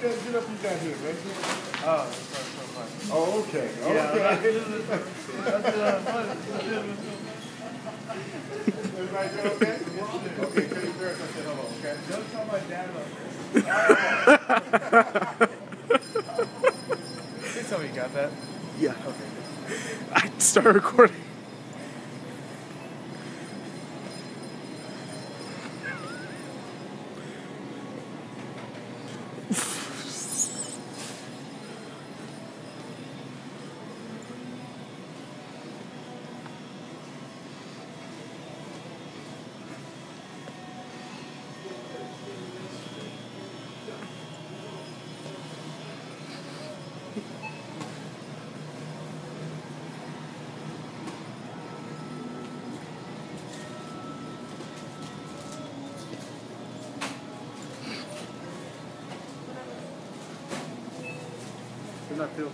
you guys get up you got here, man? Oh, that's so, so fun. Oh, okay. Yeah, Okay. right. That's, uh, fun. Everybody doing okay? Okay, tell your parents I said hello, okay? Don't tell my dad about this. Please tell me you got that. Yeah. Okay. I start recording. Una, tío.